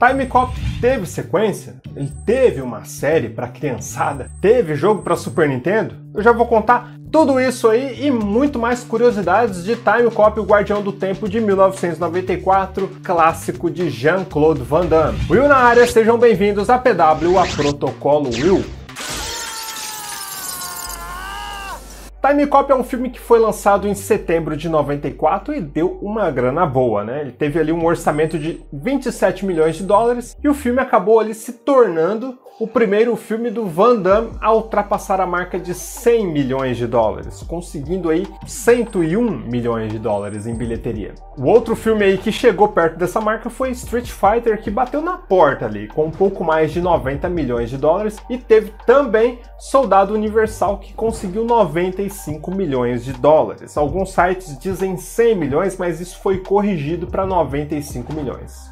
Time Cop teve sequência? Ele teve uma série para criançada? Teve jogo para Super Nintendo? Eu já vou contar tudo isso aí e muito mais curiosidades de Time Cop, o Guardião do Tempo de 1994, clássico de Jean-Claude Van Damme. Will na área, sejam bem-vindos a PW, a Protocolo Will. Time Cop é um filme que foi lançado em setembro de 94 e deu uma grana boa, né? Ele teve ali um orçamento de 27 milhões de dólares e o filme acabou ali se tornando o primeiro filme do Van Damme a ultrapassar a marca de 100 milhões de dólares, conseguindo aí 101 milhões de dólares em bilheteria. O outro filme aí que chegou perto dessa marca foi Street Fighter, que bateu na porta ali, com um pouco mais de 90 milhões de dólares, e teve também Soldado Universal, que conseguiu 95 milhões de dólares. Alguns sites dizem 100 milhões, mas isso foi corrigido para 95 milhões.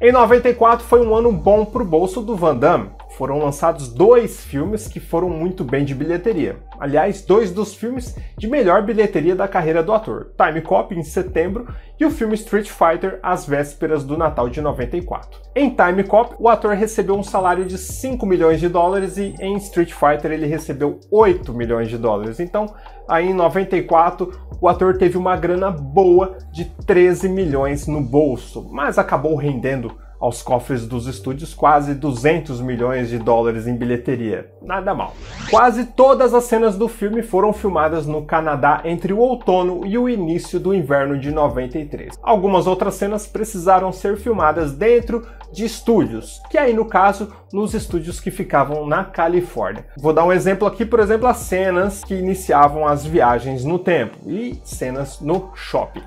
Em 94 foi um ano bom pro bolso do Van Damme. Foram lançados dois filmes que foram muito bem de bilheteria. Aliás, dois dos filmes de melhor bilheteria da carreira do ator: Time Cop em setembro e o filme Street Fighter às vésperas do Natal de 94. Em Time Cop, o ator recebeu um salário de 5 milhões de dólares e em Street Fighter ele recebeu 8 milhões de dólares. Então, aí em 94, o ator teve uma grana boa de 13 milhões no bolso, mas acabou rendendo aos cofres dos estúdios quase 200 milhões de dólares em bilheteria. Nada mal. Quase todas as cenas do filme foram filmadas no Canadá entre o outono e o início do inverno de 93. Algumas outras cenas precisaram ser filmadas dentro de estúdios, que aí no caso nos estúdios que ficavam na Califórnia. Vou dar um exemplo aqui, por exemplo, as cenas que iniciavam as viagens no tempo e cenas no shopping.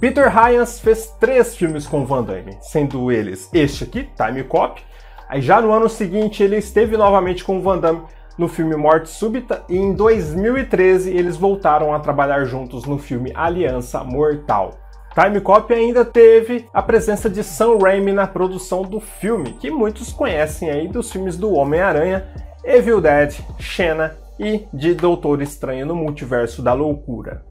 Peter Hyams fez três filmes com Van Damme, sendo eles este aqui, Time Cop. Aí já no ano seguinte ele esteve novamente com Van Damme no filme Morte Súbita e em 2013 eles voltaram a trabalhar juntos no filme Aliança Mortal. Time Cop ainda teve a presença de Sam Raimi na produção do filme, que muitos conhecem aí dos filmes do Homem-Aranha, Evil Dead, Xena e de Doutor Estranho no Multiverso da Loucura.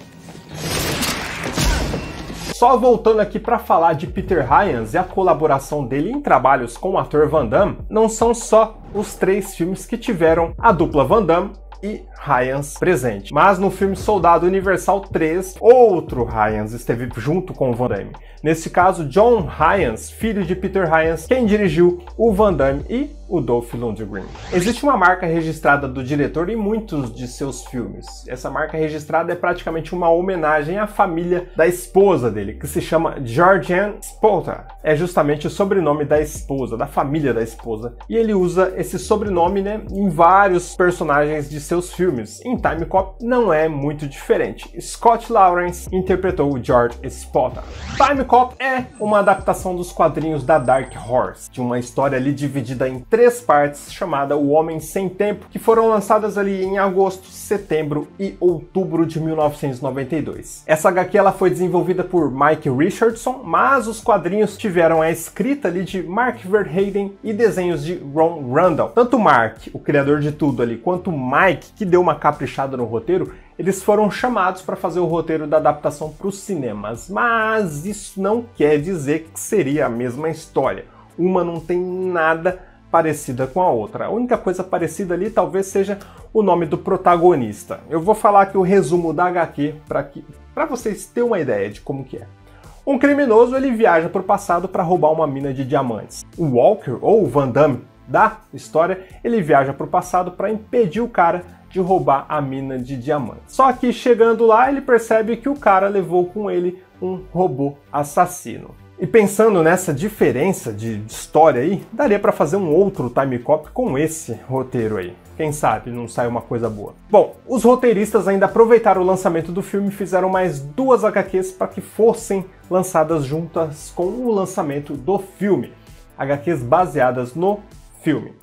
Só voltando aqui para falar de Peter Hyams e a colaboração dele em trabalhos com o ator Van Damme, não são só os três filmes que tiveram a dupla Van Damme e Ryans presente. Mas no filme Soldado Universal 3, outro Ryans esteve junto com o Van Damme. Nesse caso, John Ryans, filho de Peter Ryans, quem dirigiu o Van Damme e o Dolph Lundgren. Existe uma marca registrada do diretor em muitos de seus filmes. Essa marca registrada é praticamente uma homenagem à família da esposa dele, que se chama Georgianne Spota. É justamente o sobrenome da esposa, da família da esposa. E ele usa esse sobrenome né, em vários personagens de seus filmes. Em Time Cop não é muito diferente. Scott Lawrence interpretou George Spota. Time Cop é uma adaptação dos quadrinhos da Dark Horse, de uma história ali dividida em três partes chamada O Homem Sem Tempo, que foram lançadas ali em agosto, setembro e outubro de 1992. Essa HQ ela foi desenvolvida por Mike Richardson, mas os quadrinhos tiveram a escrita ali de Mark Verheiden e desenhos de Ron Randall. Tanto Mark, o criador de tudo ali, quanto Mike, que deu uma caprichada no roteiro, eles foram chamados para fazer o roteiro da adaptação para os cinemas, mas isso não quer dizer que seria a mesma história. Uma não tem nada parecida com a outra. A única coisa parecida ali talvez seja o nome do protagonista. Eu vou falar aqui o resumo da HQ para vocês terem uma ideia de como que é. Um criminoso ele viaja para o passado para roubar uma mina de diamantes. O Walker ou o Van Damme da história, ele viaja para o passado para impedir o cara de roubar a mina de diamantes. Só que chegando lá, ele percebe que o cara levou com ele um robô assassino. E pensando nessa diferença de história aí, daria para fazer um outro time cop com esse roteiro aí. Quem sabe não sai uma coisa boa. Bom, os roteiristas ainda aproveitaram o lançamento do filme e fizeram mais duas HQs para que fossem lançadas juntas com o lançamento do filme. HQs baseadas no filme.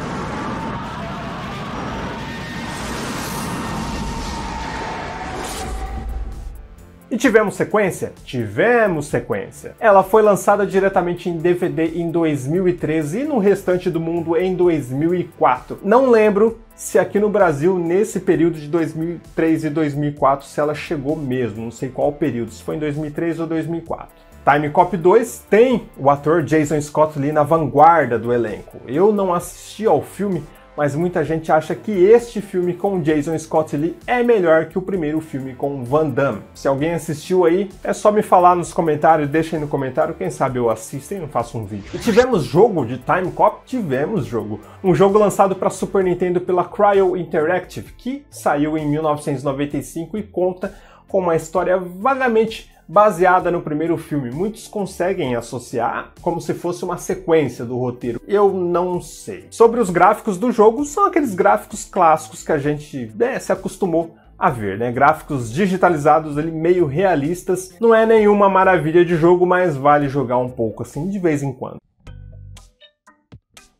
E tivemos sequência? Tivemos sequência. Ela foi lançada diretamente em DVD em 2013 e no restante do mundo em 2004. Não lembro se aqui no Brasil, nesse período de 2003 e 2004, se ela chegou mesmo, não sei qual período, se foi em 2003 ou 2004. Time Cop 2 tem o ator Jason Scott ali na vanguarda do elenco. Eu não assisti ao filme, mas muita gente acha que este filme com Jason Scott Lee é melhor que o primeiro filme com Van Damme. Se alguém assistiu aí, é só me falar nos comentários, deixa aí no comentário, quem sabe eu assisto e não faço um vídeo. E tivemos jogo de Time Cop? Tivemos jogo. Um jogo lançado para Super Nintendo pela Cryo Interactive, que saiu em 1995 e conta com uma história vagamente baseada no primeiro filme. Muitos conseguem associar como se fosse uma sequência do roteiro. Eu não sei. Sobre os gráficos do jogo, são aqueles gráficos clássicos que a gente é, se acostumou a ver, né? Gráficos digitalizados ali meio realistas. Não é nenhuma maravilha de jogo, mas vale jogar um pouco assim de vez em quando.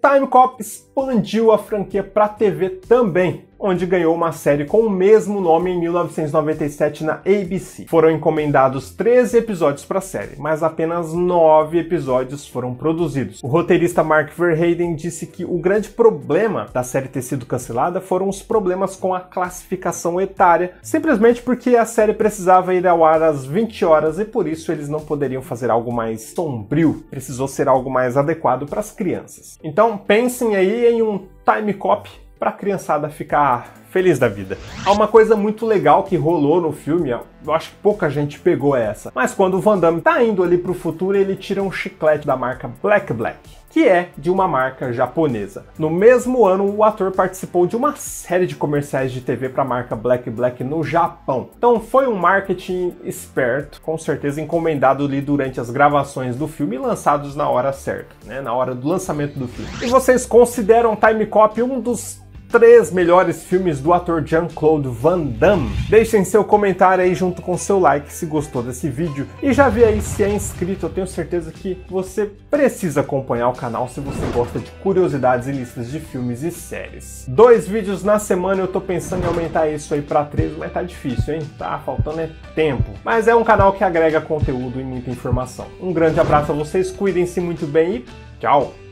Time Cop expandiu a franquia para TV também onde ganhou uma série com o mesmo nome em 1997 na ABC. Foram encomendados 13 episódios para a série, mas apenas 9 episódios foram produzidos. O roteirista Mark Verheiden disse que o grande problema da série ter sido cancelada foram os problemas com a classificação etária, simplesmente porque a série precisava ir ao ar às 20 horas e por isso eles não poderiam fazer algo mais sombrio, precisou ser algo mais adequado para as crianças. Então pensem aí em um time cop para a criançada ficar feliz da vida. Há uma coisa muito legal que rolou no filme, eu acho que pouca gente pegou essa, mas quando o Van Damme tá indo ali pro futuro, ele tira um chiclete da marca Black Black que é de uma marca japonesa. No mesmo ano, o ator participou de uma série de comerciais de TV para a marca Black Black no Japão. Então foi um marketing esperto, com certeza encomendado ali durante as gravações do filme e lançados na hora certa, né, na hora do lançamento do filme. E vocês consideram Time Cop um dos três melhores filmes do ator Jean-Claude Van Damme? Deixem seu comentário aí junto com seu like se gostou desse vídeo e já vê aí se é inscrito, eu tenho certeza que você precisa acompanhar o canal se você gosta de curiosidades e listas de filmes e séries. Dois vídeos na semana, eu tô pensando em aumentar isso aí para três, mas tá difícil, hein? Tá faltando é tempo. Mas é um canal que agrega conteúdo e muita informação. Um grande abraço a vocês, cuidem-se muito bem e tchau!